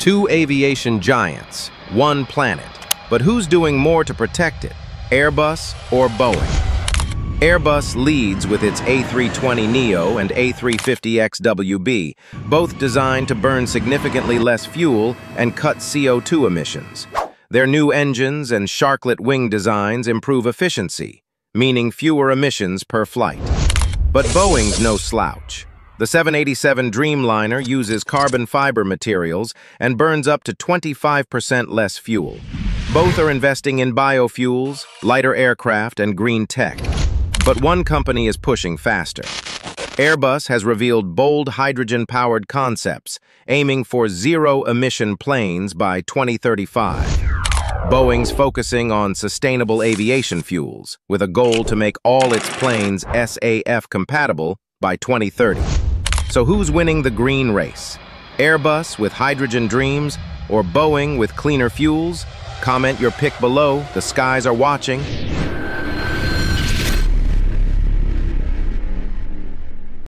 Two aviation giants, one planet. But who's doing more to protect it, Airbus or Boeing? Airbus leads with its A320neo and A350XWB, both designed to burn significantly less fuel and cut CO2 emissions. Their new engines and sharklet wing designs improve efficiency, meaning fewer emissions per flight. But Boeing's no slouch. The 787 Dreamliner uses carbon fiber materials and burns up to 25% less fuel. Both are investing in biofuels, lighter aircraft, and green tech. But one company is pushing faster. Airbus has revealed bold hydrogen-powered concepts, aiming for zero-emission planes by 2035. Boeing's focusing on sustainable aviation fuels, with a goal to make all its planes SAF compatible by 2030. So who's winning the green race? Airbus with hydrogen dreams, or Boeing with cleaner fuels? Comment your pick below, the skies are watching.